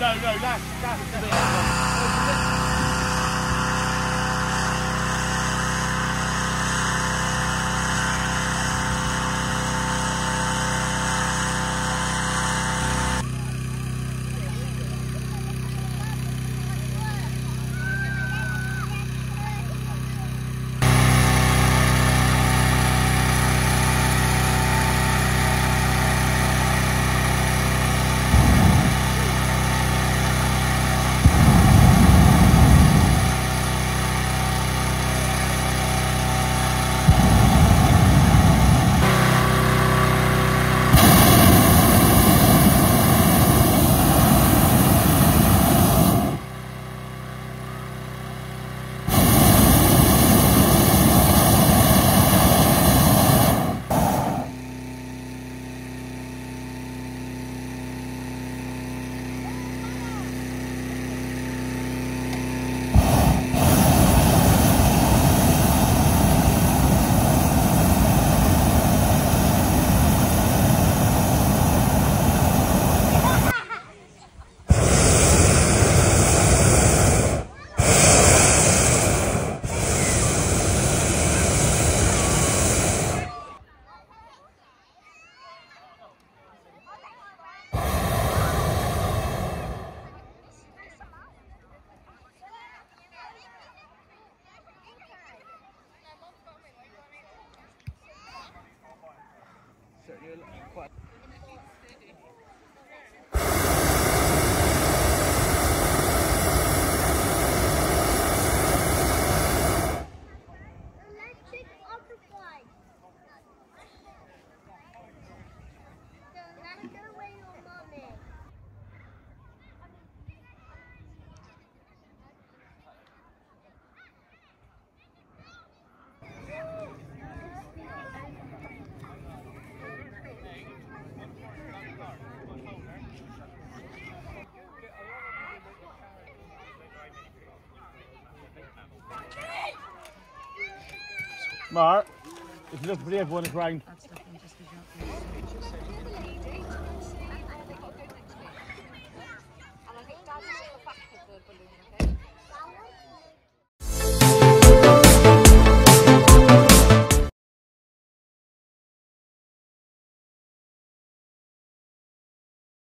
No, no, that's, that's the. Sợ 了快 Mark, if you look for the everyone,